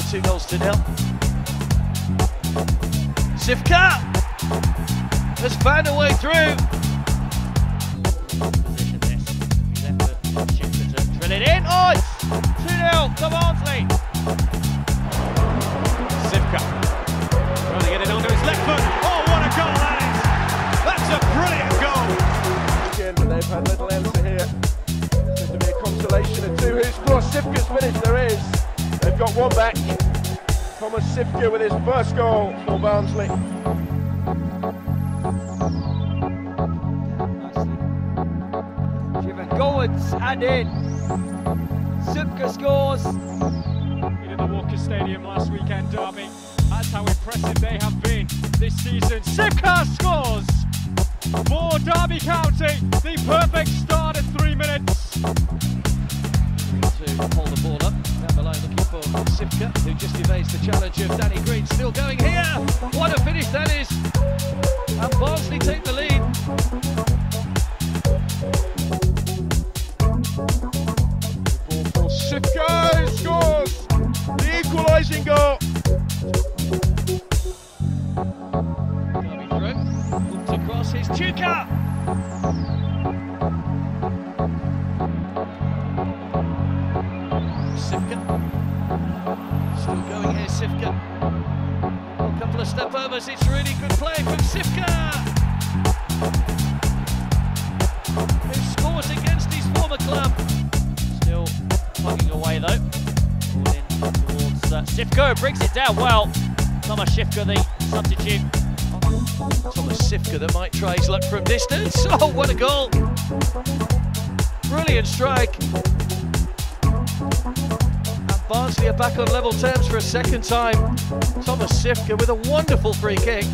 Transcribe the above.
two goals to nil. Cywka has found a way through. Position this. Shifter to drill it in. Oh, it's 2 0 to Barnsley. Cywka trying to get it onto his left foot. Oh, what a goal that is! That's a brilliant goal. Again, but they've had little answer here. Seems to be a consolation of two. Who's scored? Cywka's finished. There is. They've got one back. Thomas Cywka with his first goal for Barnsley. Given Goins and in. Cywka scores. In the Walker Stadium last weekend derby. That's how impressive they have been this season. Cywka scores for Derby County. The perfect start Hold the ball up. Down below looking for Cywka, who just evades the challenge of Danny Green. Still going here. What a finish that is. And Barnsley take the lead. Ball for Cywka. Scores the equalising goal. Derby through. Looked across his Chuka. Still going here, Cywka. A couple of step overs. It's really good play from Cywka. Who scores against his former club. Still plugging away though. Ball in towards uh, Cywka. Brings it down well. Thomas Cywka, the substitute. Thomas Cywka that might try his luck from distance. Oh, what a goal! Brilliant strike. Barnsley are back on level terms for a second time. Thomas Cywka with a wonderful free kick.